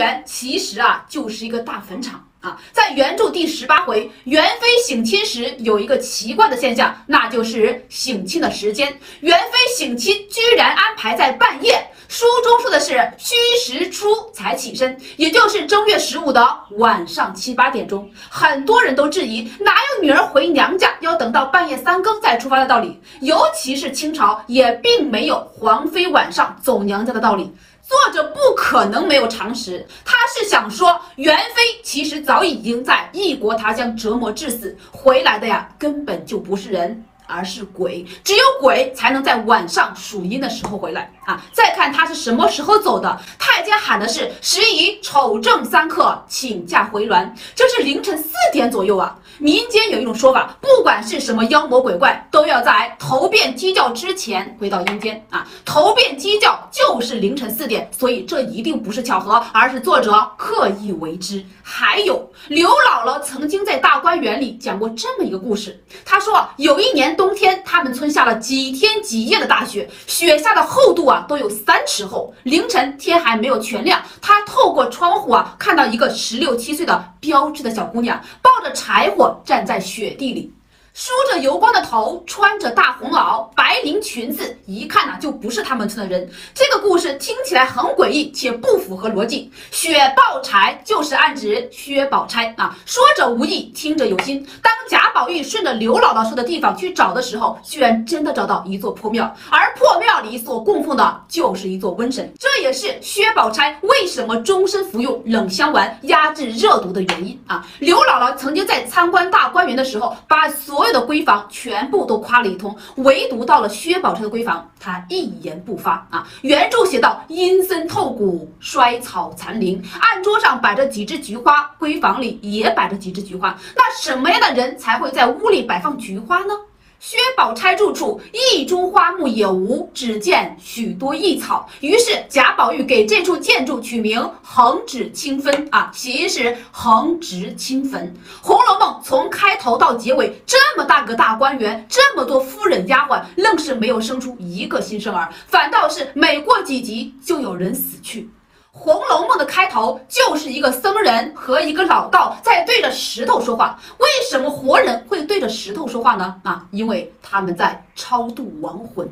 园其实啊就是一个大坟场啊。在原著第十八回，元妃省亲时有一个奇怪的现象，那就是省亲的时间，元妃省亲居然安排在半夜。书中说的是戌时初才起身，也就是正月十五的晚上七八点钟。很多人都质疑，哪有女儿回娘家要等到半夜三更再出发的道理？尤其是清朝也并没有皇妃晚上走娘家的道理。作者不可能没有常识，他是想说，袁飞其实早已经在异国他乡折磨致死，回来的呀根本就不是人。而是鬼，只有鬼才能在晚上属阴的时候回来啊！再看他是什么时候走的，太监喊的是时宜丑正三刻请假回銮，这是凌晨四点左右啊！民间有一种说法，不管是什么妖魔鬼怪，都要在头遍鸡叫之前回到阴间啊！头遍鸡叫就是凌晨四点，所以这一定不是巧合，而是作者刻意为之。还有刘姥姥曾经在大观园里讲过这么一个故事，她说有一年。冬天，他们村下了几天几夜的大雪，雪下的厚度啊都有三尺厚。凌晨天还没有全亮，他透过窗户啊看到一个十六七岁的标致的小姑娘，抱着柴火站在雪地里。梳着油光的头，穿着大红袄、白绫裙子，一看呐就不是他们村的人。这个故事听起来很诡异，且不符合逻辑。薛宝钗就是暗指薛宝钗啊，说者无意，听者有心。当贾宝玉顺着刘姥姥说的地方去找的时候，居然真的找到一座破庙，而破庙里所供奉的就是一座瘟神。这也是薛宝钗为什么终身服用冷香丸压制热毒的原因啊。刘姥姥曾经在参观大观园的时候，把所有的闺房全部都夸了一通，唯独到了薛宝钗的闺房，她一言不发啊。原著写道：阴森透骨，衰草残林，案桌上摆着几枝菊花，闺房里也摆着几枝菊花。那什么样的人才会在屋里摆放菊花呢？薛宝钗住处一株花木也无，只见许多异草。于是贾宝玉给这处建筑取名“横指清分”啊，起因是横直清坟。《红楼梦》从开头到结尾，这么大个大观园，这么多夫人丫鬟，愣是没有生出一个新生儿，反倒是每过几集就有人死去。《红楼梦》的开头就是一个僧人和一个老道在对着石头说话。为什么活人会石头说话呢？啊，因为他们在超度亡魂。